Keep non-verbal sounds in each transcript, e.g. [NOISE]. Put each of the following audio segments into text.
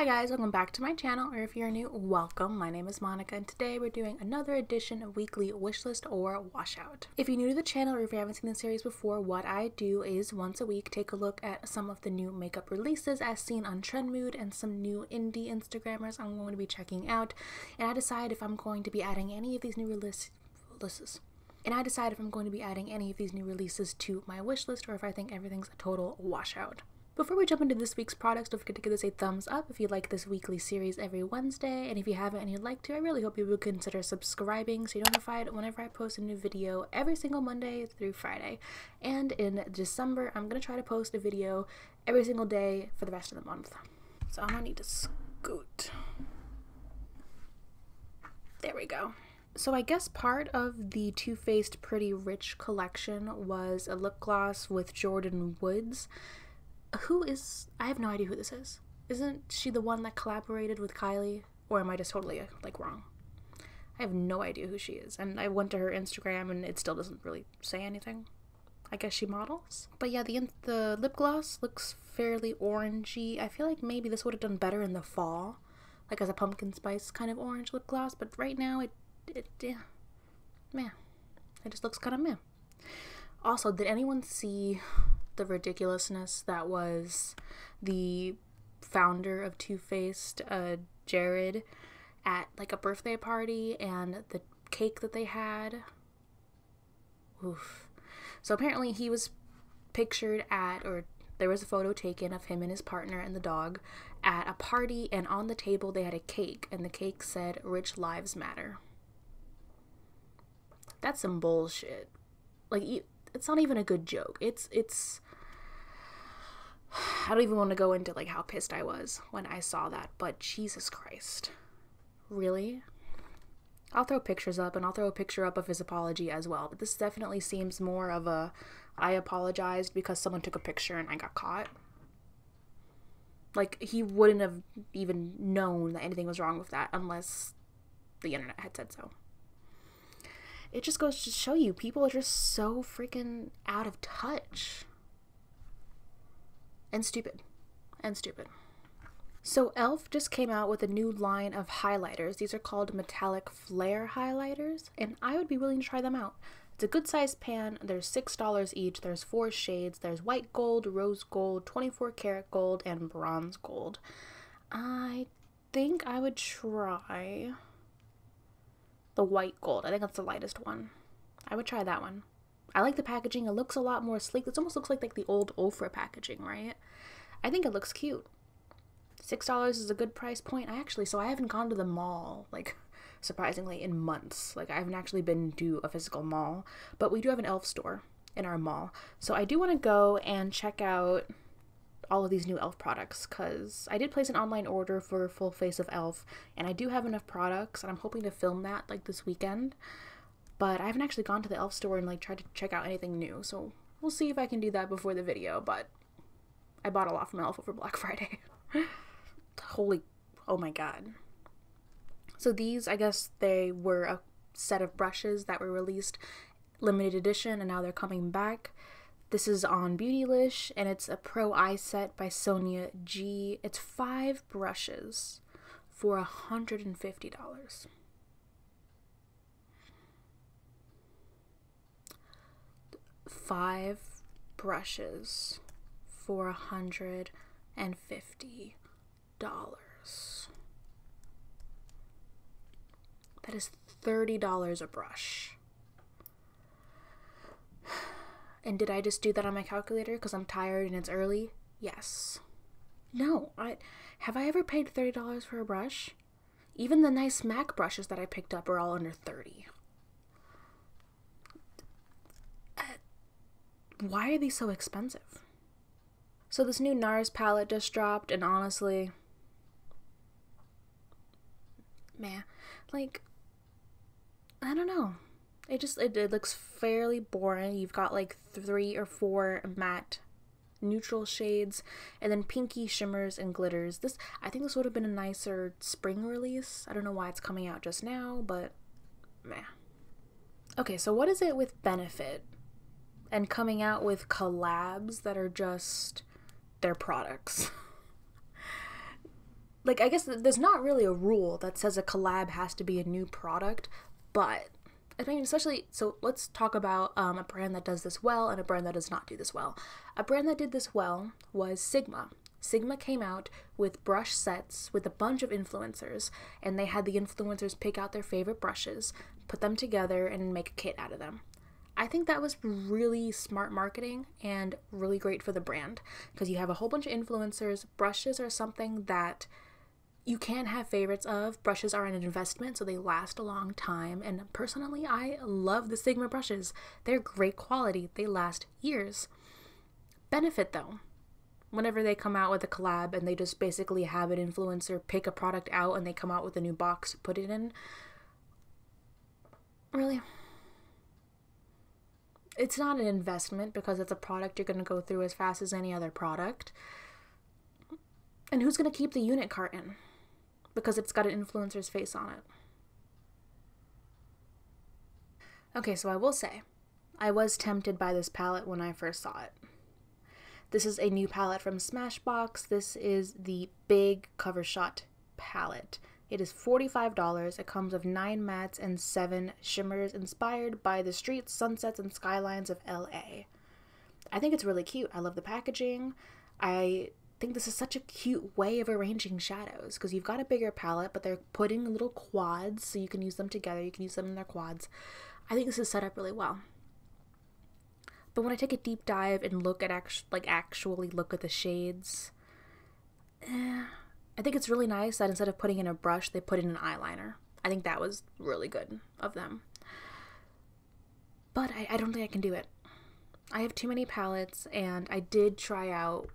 Hi guys, welcome back to my channel, or if you're new, welcome. My name is Monica, and today we're doing another edition of Weekly Wishlist or Washout. If you're new to the channel, or if you haven't seen the series before, what I do is once a week take a look at some of the new makeup releases as seen on Trendmood and some new indie Instagrammers I'm going to be checking out, and I decide if I'm going to be adding any of these new releases and I decide if I'm going to be adding any of these new releases to my wish list or if I think everything's a total washout. Before we jump into this week's products, don't forget to give this a thumbs up if you like this weekly series every Wednesday, and if you haven't and you'd like to, I really hope you would consider subscribing so you're notified whenever I post a new video every single Monday through Friday. And in December, I'm going to try to post a video every single day for the rest of the month. So I'm going to need to scoot. There we go. So I guess part of the Too Faced Pretty Rich collection was a lip gloss with Jordyn Woods. Who is... I have no idea who this is. Isn't she the one that collaborated with Kylie? Or am I just totally, like, wrong? I have no idea who she is. And I went to her Instagram and it still doesn't really say anything. I guess she models. But yeah, the the lip gloss looks fairly orangey. I feel like maybe this would have done better in the fall. Like as a pumpkin spice kind of orange lip gloss. But right now it it, yeah, meh. It just looks kind of meh. Also, did anyone see the ridiculousness that was the founder of Too Faced, uh, Jerrod, at like a birthday party and the cake that they had? Oof. So apparently he was pictured at, or there was a photo taken of him and his partner and the dog at a party, and on the table they had a cake, and the cake said, Rich Lives Matter. That's some bullshit. Like it's not even a good joke. It's it's I don't even want to go into like how pissed I was when I saw that, but Jesus Christ. Really? I'll throw pictures up and I'll throw a picture up of his apology as well, but this definitely seems more of a I apologized because someone took a picture and I got caught. Like he wouldn't have even known that anything was wrong with that unless the internet had said so it just goes to show you people are just so freaking out of touch and stupid and stupid. So e.l.f. just came out with a new line of highlighters. These are called metallic flare highlighters, and I would be willing to try them out. It's a good sized pan. There's $6 each. There's four shades. There's white gold, rose gold, 24 karat gold, and bronze gold. I think I would try the white gold. I think that's the lightest one. I would try that one. I like the packaging. It looks a lot more sleek. This almost looks like, like the old Ofra packaging, right? I think it looks cute. $6 is a good price point. I actually, so I haven't gone to the mall, like, [LAUGHS] surprisingly, in months. Like, I haven't actually been to a physical mall, but we do have an e.l.f. store in our mall. So I do want to go and check out all of these new e.l.f. products because I did place an online order for full face of e.l.f. and I do have enough products and I'm hoping to film that like this weekend. But I haven't actually gone to the e.l.f. store and like tried to check out anything new. So we'll see if I can do that before the video. But I bought a lot from e.l.f. over Black [LAUGHS] Friday. Holy, oh my god. So these, I guess they were a set of brushes that were released limited edition and now they're coming back. This is on Beautylish and it's a Pro Eye Set by Sonia G. It's five brushes for $150. Five brushes for a $150. That is $30 a brush. And did I just do that on my calculator because I'm tired and it's early? Yes. No, I have I ever paid $30 for a brush? Even the nice MAC brushes that I picked up are all under 30. Uh, why are these so expensive? So this new NARS palette just dropped and honestly man, like I don't know it just it, it looks fairly boring. You've got like three or four matte neutral shades and then pinky shimmers and glitters. This I think this would have been a nicer spring release. I don't know why it's coming out just now, but meh. Okay, so what is it with Benefit and coming out with collabs that are just their products? [LAUGHS] like I guess there's not really a rule that says a collab has to be a new product, but I mean, especially so. Let's talk about um, a brand that does this well and a brand that does not do this well. A brand that did this well was Sigma. Sigma came out with brush sets with a bunch of influencers, and they had the influencers pick out their favorite brushes, put them together, and make a kit out of them. I think that was really smart marketing and really great for the brand because you have a whole bunch of influencers. Brushes are something that you can have favorites of. Brushes are an investment, so they last a long time. And personally, I love the Sigma brushes. They're great quality, they last years. Benefit though, whenever they come out with a collab and they just basically have an influencer pick a product out and they come out with a new box put it in. Really? It's not an investment because it's a product you're going to go through as fast as any other product. And who's going to keep the unit carton? because it's got an influencer's face on it. Okay, so I will say, I was tempted by this palette when I first saw it. This is a new palette from Smashbox. This is the Big Cover Shot palette. It is $45. It comes with 9 mattes and 7 shimmers inspired by the streets, sunsets, and skylines of LA. I think it's really cute. I love the packaging. I think this is such a cute way of arranging shadows because you've got a bigger palette, but they're putting little quads so you can use them together. You can use them in their quads. I think this is set up really well. But when I take a deep dive and look at act- like actually look at the shades, eh, I think it's really nice that instead of putting in a brush, they put in an eyeliner. I think that was really good of them. But I, I don't think I can do it. I have too many palettes, and I did try out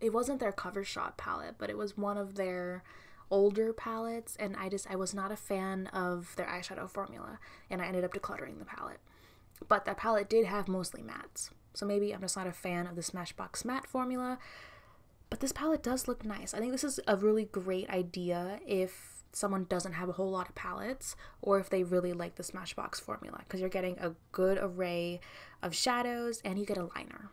it wasn't their cover shot palette, but it was one of their older palettes and I just I was not a fan of their eyeshadow formula and I ended up decluttering the palette. But that palette did have mostly mattes. So maybe I'm just not a fan of the Smashbox matte formula. But this palette does look nice. I think this is a really great idea if someone doesn't have a whole lot of palettes or if they really like the Smashbox formula because you're getting a good array of shadows and you get a liner.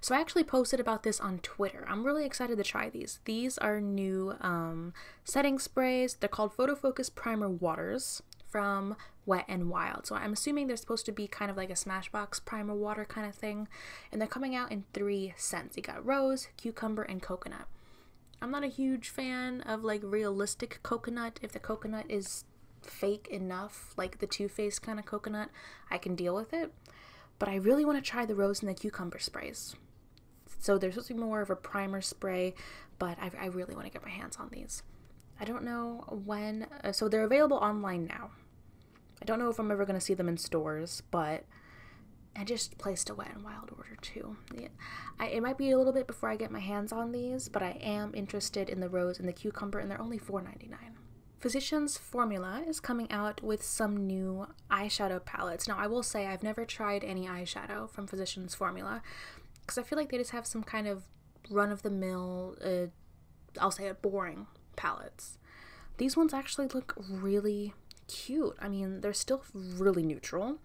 So I actually posted about this on Twitter. I'm really excited to try these. These are new um, setting sprays. They're called Photo Focus Primer Waters from Wet and Wild. So I'm assuming they're supposed to be kind of like a Smashbox primer water kind of thing. And they're coming out in three scents. You got rose, cucumber, and coconut. I'm not a huge fan of like realistic coconut. If the coconut is fake enough, like the Too Faced kind of coconut, I can deal with it. But I really want to try the rose and the cucumber sprays. So they're supposed to be more of a primer spray, but I, I really want to get my hands on these. I don't know when, uh, so they're available online now. I don't know if I'm ever going to see them in stores, but I just placed a Wet and Wild order too. Yeah. I, it might be a little bit before I get my hands on these, but I am interested in the rose and the cucumber, and they're only $4.99. Physicians Formula is coming out with some new eyeshadow palettes. Now, I will say I've never tried any eyeshadow from Physicians Formula, because I feel like they just have some kind of run of the mill, uh, I'll say it, boring palettes. These ones actually look really cute. I mean, they're still really neutral.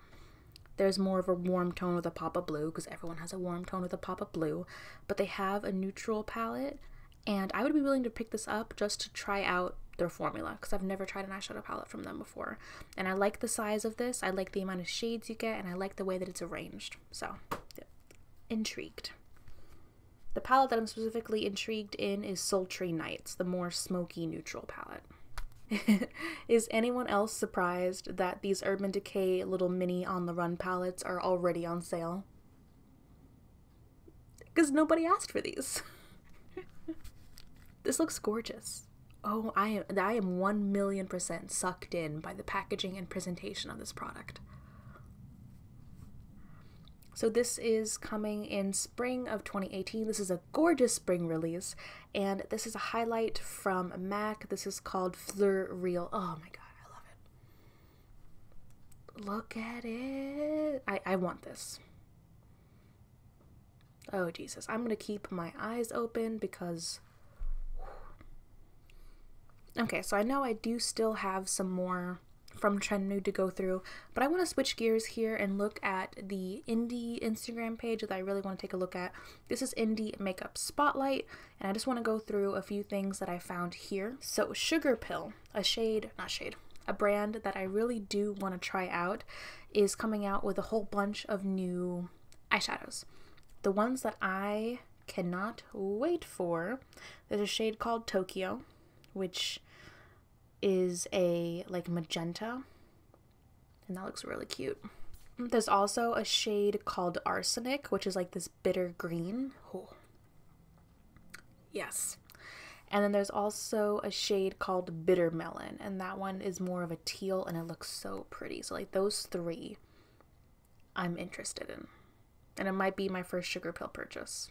There's more of a warm tone with a pop of blue because everyone has a warm tone with a pop of blue, but they have a neutral palette, and I would be willing to pick this up just to try out their formula because I've never tried an eyeshadow palette from them before. And I like the size of this, I like the amount of shades you get, and I like the way that it's arranged. So, intrigued. The palette that I'm specifically intrigued in is Sultry Nights, the more smoky neutral palette. [LAUGHS] is anyone else surprised that these Urban Decay little mini on the run palettes are already on sale? Because nobody asked for these. [LAUGHS] this looks gorgeous. Oh, I am I am 1 million percent sucked in by the packaging and presentation of this product. So this is coming in spring of 2018. This is a gorgeous spring release, and this is a highlight from MAC. This is called Fleur Real. Oh my god, I love it. Look at it. I, I want this. Oh Jesus, I'm gonna keep my eyes open because Okay, so I know I do still have some more from Trendmood to go through, but I want to switch gears here and look at the indie Instagram page that I really want to take a look at. This is Indie Makeup Spotlight, and I just want to go through a few things that I found here. So, Sugarpill, a shade, not shade, a brand that I really do want to try out, is coming out with a whole bunch of new eyeshadows. The ones that I cannot wait for, there's a shade called Tokyo, which is a like magenta and that looks really cute. There's also a shade called Arsenic, which is like this bitter green. Oh. Yes. And then there's also a shade called Bitter Melon, and that one is more of a teal and it looks so pretty. So, like, those three I'm interested in. And it might be my first Sugarpill purchase.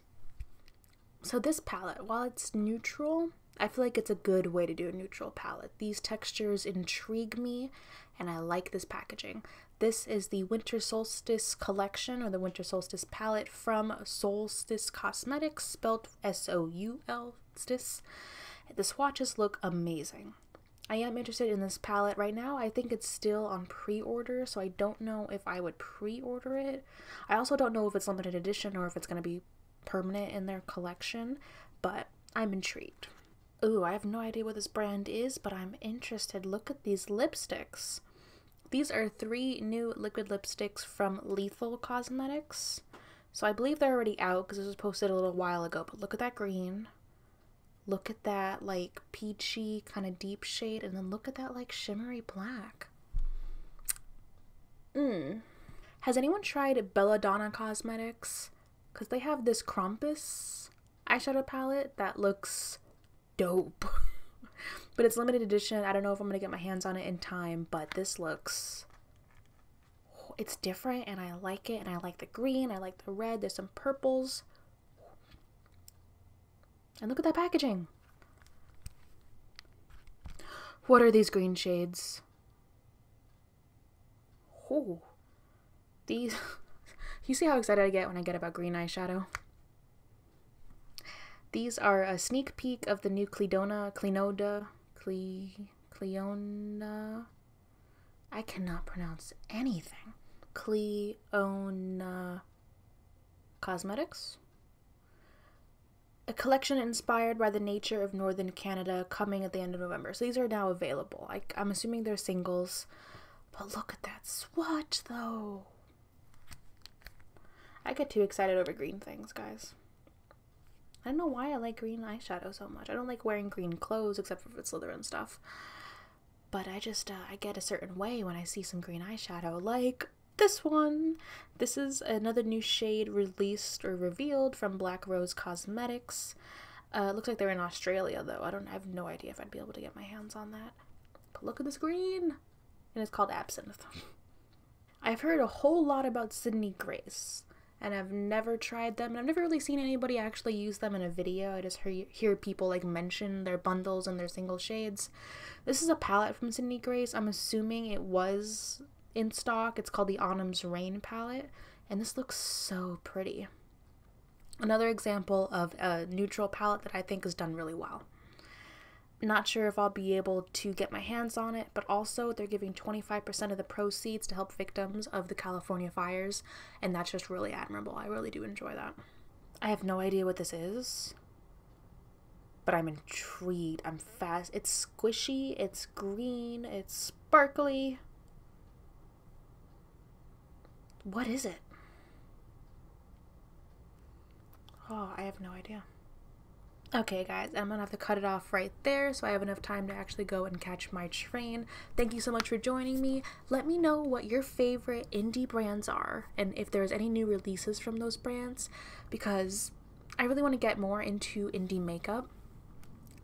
So, this palette, while it's neutral, I feel like it's a good way to do a neutral palette. These textures intrigue me and I like this packaging. This is the Winter Solstice collection or the Winter Solstice palette from Soulstice Cosmetics, spelled S O U L Stis. The swatches look amazing. I am interested in this palette right now. I think it's still on pre order, so I don't know if I would pre order it. I also don't know if it's limited edition or if it's going to be permanent in their collection, but I'm intrigued. Ooh, I have no idea what this brand is, but I'm interested. Look at these lipsticks. These are three new liquid lipsticks from Lethal Cosmetics. So I believe they're already out because this was posted a little while ago, but look at that green. Look at that like peachy kind of deep shade, and then look at that like shimmery black. Mmm. Has anyone tried Belladonna Cosmetics? Because they have this Krampus eyeshadow palette that looks dope. [LAUGHS] but it's limited edition. I don't know if I'm going to get my hands on it in time, but this looks it's different and I like it and I like the green, I like the red, there's some purples. And look at that packaging. What are these green shades? Oh. These [LAUGHS] you see how excited I get when I get about green eyeshadow? These are a sneak peek of the new Cledona, Clenoda, Cle, Cleona. I cannot pronounce anything. Cleona Cosmetics. A collection inspired by the nature of northern Canada coming at the end of November. So these are now available. I, I'm assuming they're singles. But look at that swatch, though. I get too excited over green things, guys. I don't know why I like green eyeshadow so much. I don't like wearing green clothes except for Slytherin stuff. But I just, uh, I get a certain way when I see some green eyeshadow, like this one. This is another new shade released or revealed from Black Rose Cosmetics. Uh, looks like they're in Australia though. I don't I have no idea if I'd be able to get my hands on that. But look at this green. And it's called Absinthe. [LAUGHS] I've heard a whole lot about Sydney Grace and I've never tried them. And I've never really seen anybody actually use them in a video. I just hear, hear people like mention their bundles and their single shades. This is a palette from Sydney Grace. I'm assuming it was in stock. It's called the Autumn's Rain palette, and this looks so pretty. Another example of a neutral palette that I think is done really well. Not sure if I'll be able to get my hands on it, but also they're giving 25% of the proceeds to help victims of the California fires, and that's just really admirable. I really do enjoy that. I have no idea what this is, but I'm intrigued. I'm fast. It's squishy, it's green, it's sparkly. What is it? Oh, I have no idea. Okay, guys, I'm gonna have to cut it off right there so I have enough time to actually go and catch my train. Thank you so much for joining me. Let me know what your favorite indie brands are and if there's any new releases from those brands because I really want to get more into indie makeup.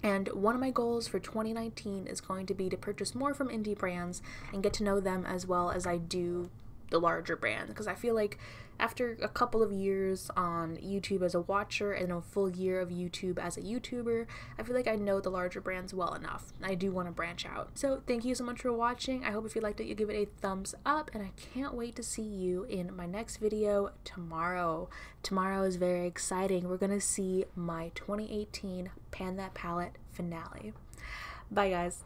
And one of my goals for 2019 is going to be to purchase more from indie brands and get to know them as well as I do the larger brands because I feel like after a couple of years on YouTube as a watcher and a full year of YouTube as a YouTuber, I feel like I know the larger brands well enough. I do want to branch out. So thank you so much for watching. I hope if you liked it, you give it a thumbs up and I can't wait to see you in my next video tomorrow. Tomorrow is very exciting. We're going to see my 2018 Pan That Palette finale. Bye guys.